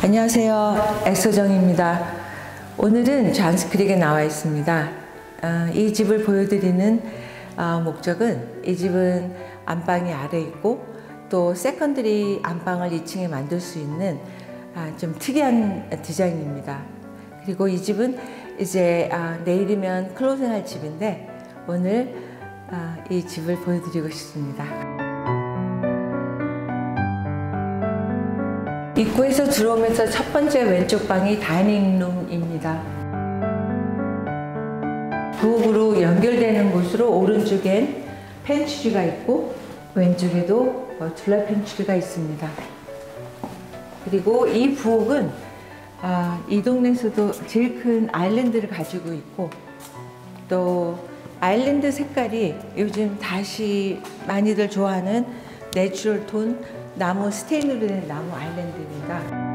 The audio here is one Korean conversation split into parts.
안녕하세요. 엑소정입니다. 오늘은 잔스크릭에 나와 있습니다. 어, 이 집을 보여드리는 어, 목적은 이 집은 안방이 아래 있고 또 secondary 안방을 2층에 만들 수 있는 아, 좀 특이한 디자인입니다. 그리고 이 집은 이제 아, 내일이면 closing할 집인데 오늘 아, 이 집을 보여드리고 싶습니다. 입구에서 들어오면서 첫 번째 왼쪽 방이 다이닝룸입니다. 부엌으로 연결되는 곳으로 오른쪽엔 펜츄리가 있고 왼쪽에도 둘라 펜츄리가 있습니다. 그리고 이 부엌은 아, 이 동네에서도 제일 큰 아일랜드를 가지고 있고 또 아일랜드 색깔이 요즘 다시 많이들 좋아하는 natural tone 나무 stain으로 된 나무 아일랜드입니다.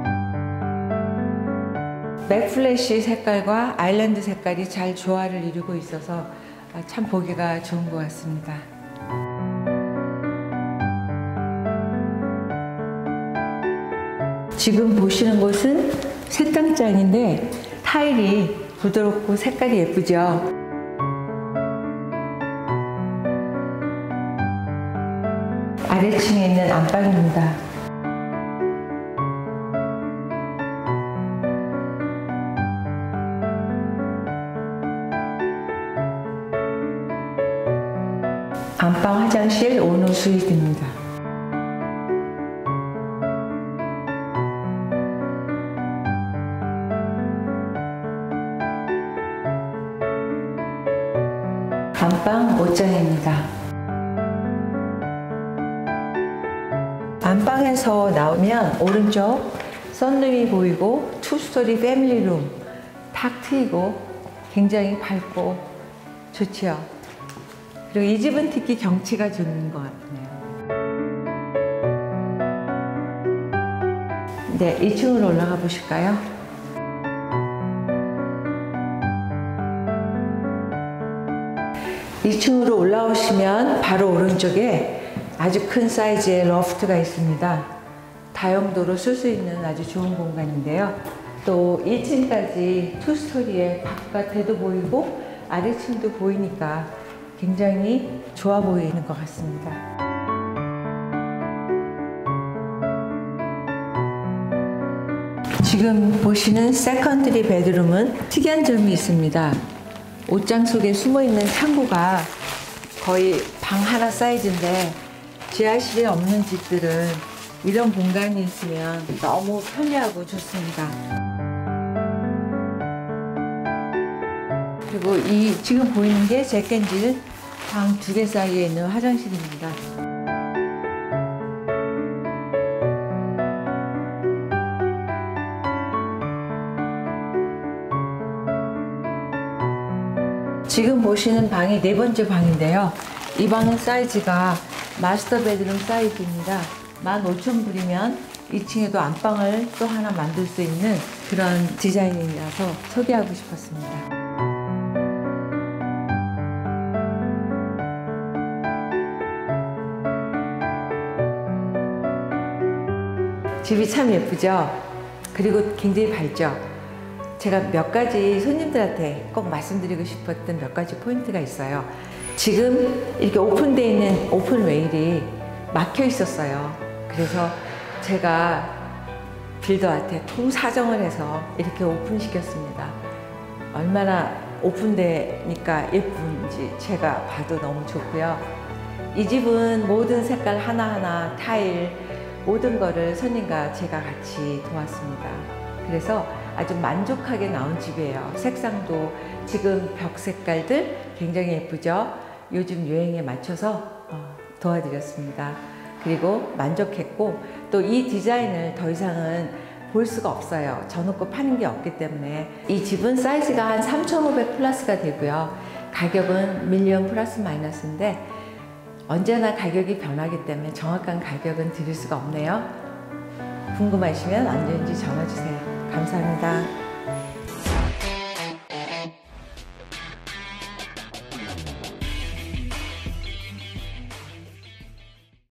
backsplash 색깔과 아일랜드 색깔이 잘 조화를 이루고 있어서 참 보기가 좋은 것 같습니다. 지금 보시는 곳은 세탁장인데 타일이 부드럽고 색깔이 예쁘죠? 아래층에 있는 안방입니다. 안방 화장실 온호 스위트입니다. 안방 옷장입니다. 안방에서 나오면 오른쪽 썬룸이 보이고 투스토리 패밀리룸 탁 트이고 굉장히 밝고 좋지요. 그리고 이 집은 특히 경치가 좋은 것 같네요. 네, 2층으로 올라가 보실까요? (2층으로) 올라오시면 바로 오른쪽에 아주 큰 사이즈의 loft가 있습니다. 다용도로 쓸 수 있는 아주 좋은 공간인데요. 또 1층까지 two-story에 바깥에도 보이고 아래층도 보이니까 굉장히 좋아 보이는 것 같습니다. 지금 보시는 secondary bedroom은 특이한 점이 있습니다. 옷장 속에 숨어있는 창고가 거의 방 하나 사이즈인데 지하실에 없는 집들은 이런 공간이 있으면 너무 편리하고 좋습니다. 그리고 이 지금 보이는 게 제켄질 방 두 개 사이에 있는 화장실입니다. 지금 보시는 방이 네 번째 방인데요. 이 방의 사이즈가 마스터 베드룸 사이즈입니다. 15,000불이면 2층에도 안방을 또 하나 만들 수 있는 그런 디자인이라서 소개하고 싶었습니다. 집이 참 예쁘죠? 그리고 굉장히 밝죠? 제가 몇 가지 손님들한테 꼭 말씀드리고 싶었던 몇 가지 포인트가 있어요. 지금 이렇게 오픈되어 있는 open rail이 막혀 있었어요. 그래서 제가 builder한테 통사정을 해서 이렇게 오픈시켰습니다. 얼마나 오픈되니까 예쁜지 제가 봐도 너무 좋고요. 이 집은 모든 색깔 하나하나 타일 모든 거를 손님과 제가 같이 도왔습니다. 그래서 아주 만족하게 나온 집이에요. 색상도 지금 벽 색깔들 굉장히 예쁘죠? 요즘 유행에 맞춰서 어, 도와드렸습니다. 그리고 만족했고 또 이 디자인을 더 이상은 볼 수가 없어요. 저놓고 파는 게 없기 때문에 이 집은 사이즈가 한 3,500 플러스가 되고요. 가격은 밀리언 플러스 마이너스인데 언제나 가격이 변하기 때문에 정확한 가격은 드릴 수가 없네요. 궁금하시면 언제든지 전화 주세요. 감사합니다.